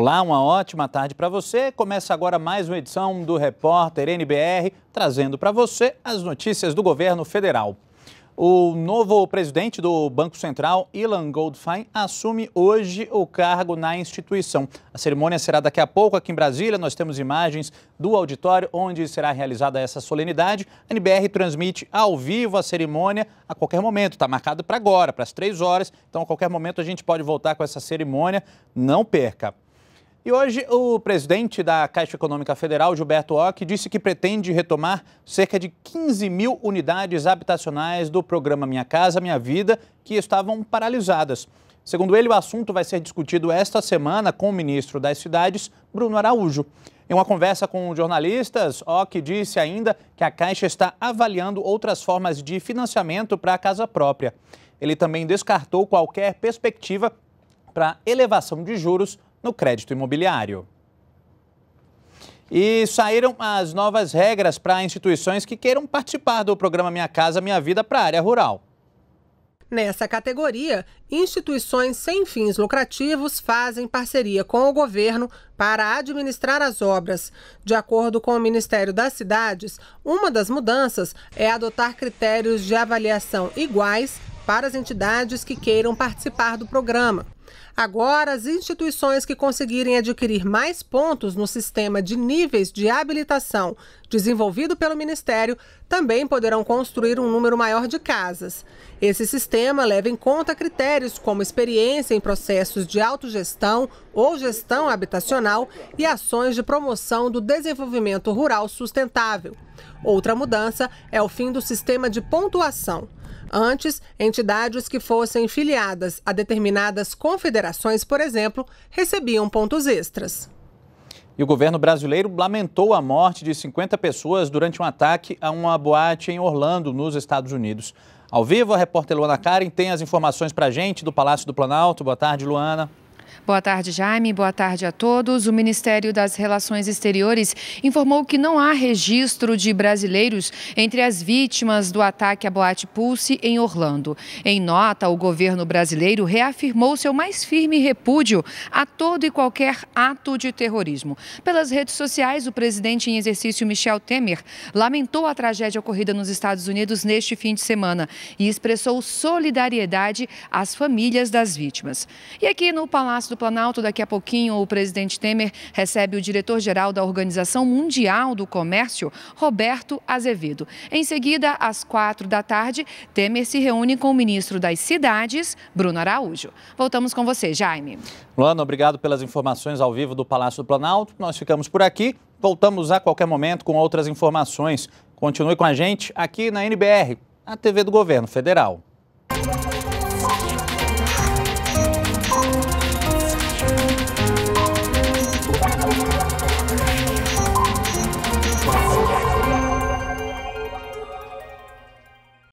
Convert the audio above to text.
Olá, uma ótima tarde para você. Começa agora mais uma edição do Repórter NBR, trazendo para você as notícias do governo federal. O novo presidente do Banco Central, Ilan Goldfein, assume hoje o cargo na instituição. A cerimônia será daqui a pouco aqui em Brasília. Nós temos imagens do auditório onde será realizada essa solenidade. A NBR transmite ao vivo a cerimônia a qualquer momento. Está marcado para agora, para as três horas. Então, a qualquer momento a gente pode voltar com essa cerimônia. Não perca. E hoje o presidente da Caixa Econômica Federal, Gilberto Ock, disse que pretende retomar cerca de 15 mil unidades habitacionais do programa Minha Casa Minha Vida, que estavam paralisadas. Segundo ele, o assunto vai ser discutido esta semana com o ministro das Cidades, Bruno Araújo. Em uma conversa com jornalistas, Ock disse ainda que a Caixa está avaliando outras formas de financiamento para a casa própria. Ele também descartou qualquer perspectiva para elevação de juros no crédito imobiliário. E saíram as novas regras para instituições que queiram participar do programa Minha Casa Minha Vida para a área rural. Nessa categoria, instituições sem fins lucrativos fazem parceria com o governo para administrar as obras. De acordo com o Ministério das Cidades, uma das mudanças é adotar critérios de avaliação iguais para as entidades que queiram participar do programa. Agora, as instituições que conseguirem adquirir mais pontos no sistema de níveis de habilitação desenvolvido pelo Ministério também poderão construir um número maior de casas. Esse sistema leva em conta critérios como experiência em processos de autogestão ou gestão habitacional e ações de promoção do desenvolvimento rural sustentável. Outra mudança é o fim do sistema de pontuação. Antes, entidades que fossem filiadas a determinadas confederações, por exemplo, recebiam pontos extras. E o governo brasileiro lamentou a morte de 50 pessoas durante um ataque a uma boate em Orlando, nos Estados Unidos. Ao vivo, a repórter Luana Karen tem as informações para a gente do Palácio do Planalto. Boa tarde, Luana. Boa tarde, Jaime. Boa tarde a todos. O Ministério das Relações Exteriores informou que não há registro de brasileiros entre as vítimas do ataque à Boate Pulse em Orlando. Em nota, o governo brasileiro reafirmou seu mais firme repúdio a todo e qualquer ato de terrorismo. Pelas redes sociais, o presidente em exercício Michel Temer lamentou a tragédia ocorrida nos Estados Unidos neste fim de semana e expressou solidariedade às famílias das vítimas. E aqui no Palácio do Planalto, daqui a pouquinho, o presidente Temer recebe o diretor-geral da Organização Mundial do Comércio, Roberto Azevedo. Em seguida, às quatro da tarde, Temer se reúne com o ministro das Cidades, Bruno Araújo. Voltamos com você, Jaime. Luana, obrigado pelas informações ao vivo do Palácio do Planalto. Nós ficamos por aqui. Voltamos a qualquer momento com outras informações. Continue com a gente aqui na NBR, a TV do Governo Federal.